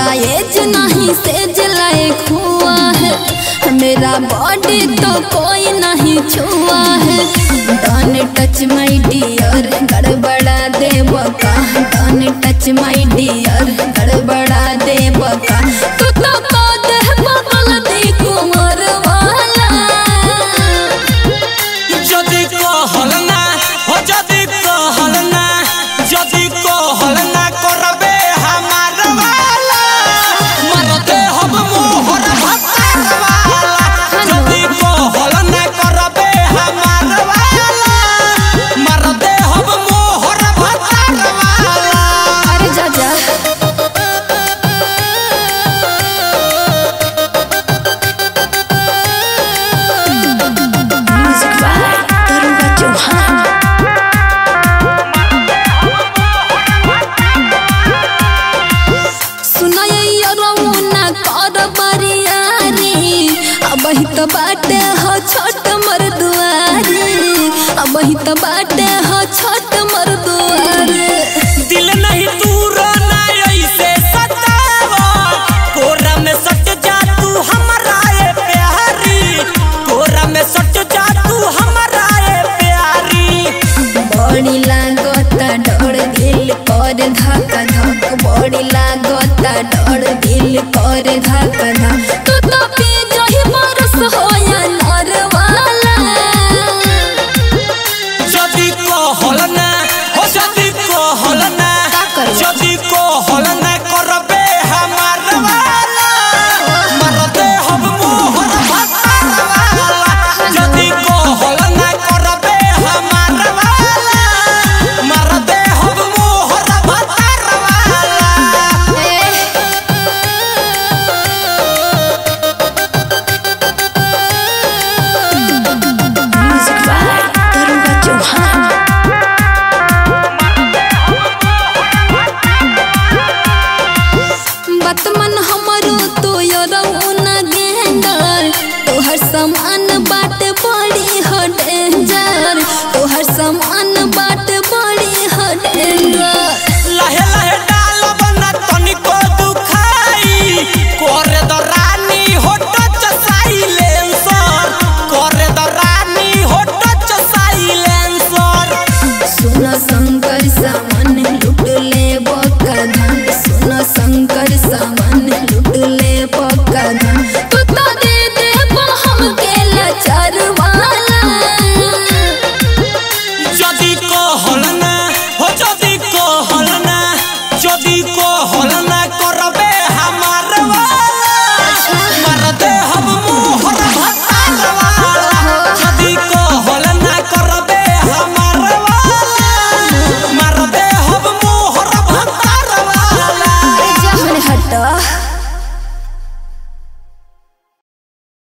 हमरा एज नहीं से लाए खुआ है। मेरा बॉडी तो कोई नहीं छुआ है। डन टच माई डियर गड़बड़ा दे बका डन टच माई डियर गड़बड़ा अब ही तो बाटे हो छोट मरदुआरी अब ही तो बाटे हो छोट मरदुआरी दिल नहीं तूरो ना ऐसे सतावा। कोरा में सट जा तू हमारा ये प्यारी। कोरा में सट जा तू हमारा ये प्यारी। बड़ी लागता डर दिल कर धक धक। बड़ी लागता डर दिल कर धक धक। मन हमरो तो यरौ गेंदर तोहर समान dijo